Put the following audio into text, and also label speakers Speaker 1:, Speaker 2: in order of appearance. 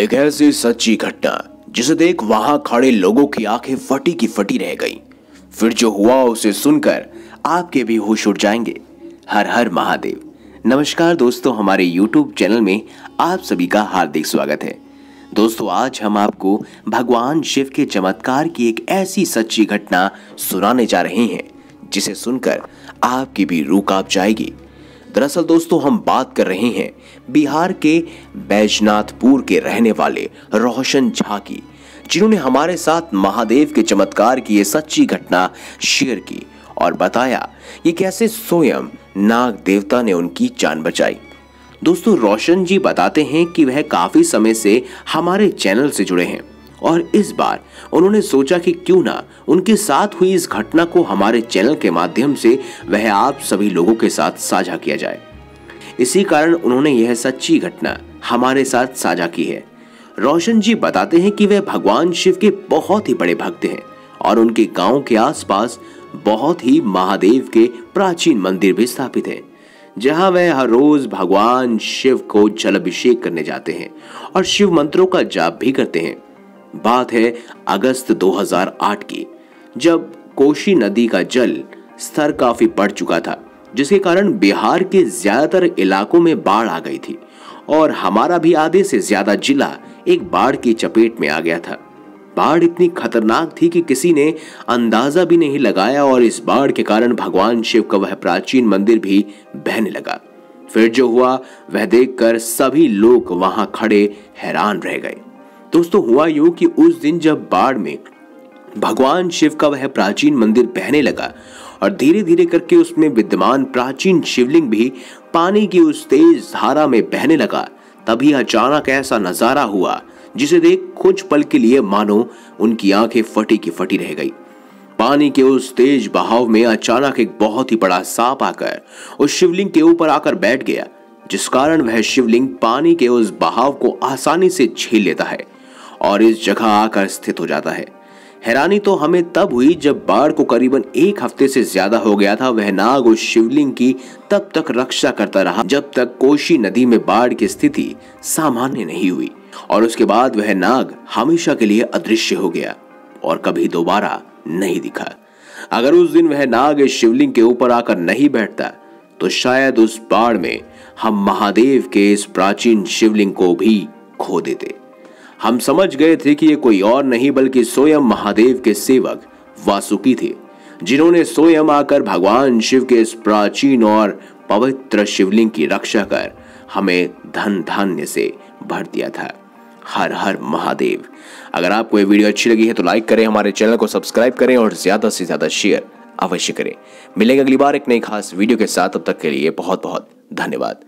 Speaker 1: एक ऐसी सच्ची घटना, जिसे देख वहाँ खड़े लोगों की आँखें फटी की फटी रह गई। फिर जो हुआ, उसे सुनकर आपके भी होश उड़ जाएँगे। हर हर महादेव। नमस्कार दोस्तों, हमारे YouTube चैनल में आप सभी का हार्दिक स्वागत है। दोस्तों, आज हम आपको भगवान शिव के चमत्कार की एक ऐसी सच्ची घटना सुनाने जा रहे हैं, जिसे सुनकर आपकी भी रूह काँप जाएगी। दरअसल दोस्तों, हम बात कर रहे हैं बिहार के बैजनाथपुर के रहने वाले रोशन झा की, जिन्होंने हमारे साथ महादेव के चमत्कार की ये सच्ची घटना शेयर की और बताया कि कैसे स्वयं नाग देवता ने उनकी जान बचाई। दोस्तों, रोशन जी बताते हैं कि वह काफ़ी समय से हमारे चैनल से जुड़े हैं। और इस बार उन्होंने सोचा कि क्यों ना उनके साथ हुई इस घटना को हमारे चैनल के माध्यम से वह आप सभी लोगों के साथ साझा किया जाए। इसी कारण उन्होंने यह सच्ची घटना हमारे साथ साझा की है। रोशन जी बताते हैं कि वह भगवान शिव के बहुत ही बड़े भक्त हैं और उनके गाँव के आसपास बहुत ही महादेव के प्राचीन मंदिर भी स्थापित हैं, जहाँ वह हर रोज भगवान शिव को जल अभिषेक करने जाते हैं और शिव मंत्रों का जाप भी करते हैं। बात है अगस्त 2008 की, जब कोशी नदी का जल स्तर काफ़ी बढ़ चुका था, जिसके कारण बिहार के ज़्यादातर इलाकों में बाढ़ आ गई थी और हमारा भी आधे से ज़्यादा जिला एक बाढ़ की चपेट में आ गया था। बाढ़ इतनी खतरनाक थी कि किसी ने अंदाज़ा भी नहीं लगाया और इस बाढ़ के कारण भगवान शिव का वह प्राचीन मंदिर भी बहने लगा। फिर जो हुआ, वह देखकर सभी लोग वहाँ खड़े हैरान रह गए। दोस्तों, हुआ यूँ कि उस दिन जब बाढ़ में भगवान शिव का वह प्राचीन मंदिर बहने लगा और धीरे धीरे करके उसमें विद्यमान प्राचीन शिवलिंग भी पानी की उस तेज धारा में बहने लगा, तभी अचानक ऐसा नज़ारा हुआ, जिसे देख कुछ पल के लिए मानो उनकी आँखें फटी की फटी रह गई। पानी के उस तेज बहाव में अचानक एक बहुत ही बड़ा सांप आकर उस शिवलिंग के ऊपर आकर बैठ गया, जिस कारण वह शिवलिंग पानी के उस बहाव को आसानी से झेल लेता है। और इस जगह आकर स्थित हो जाता है। हैरानी तो हमें तब हुई जब बाढ़ को करीबन एक हफ़्ते से ज़्यादा हो गया था, वह नाग उस शिवलिंग की तब तक रक्षा करता रहा, जब तक कोशी नदी में बाढ़ की स्थिति सामान्य नहीं हुई। और उसके बाद वह नाग हमेशा के लिए अदृश्य हो गया और कभी दोबारा नहीं दिखा। अगर उस दिन वह नाग इस शिवलिंग के ऊपर आकर नहीं बैठता तो शायद उस बाढ़ में हम महादेव के इस प्राचीन शिवलिंग को भी खो देते। हम समझ गए थे कि ये कोई और नहीं बल्कि स्वयं महादेव के सेवक वासुकी थे, जिन्होंने स्वयं आकर भगवान शिव के इस प्राचीन और पवित्र शिवलिंग की रक्षा कर हमें धन धान्य से भर दिया था। हर हर महादेव, अगर आपको ये वीडियो अच्छी लगी है तो लाइक करें, हमारे चैनल को सब्सक्राइब करें और ज़्यादा से ज़्यादा शेयर अवश्य करें। मिलेंगे अगली बार एक नई खास वीडियो के साथ अब तक के लिए बहुत बहुत धन्यवाद।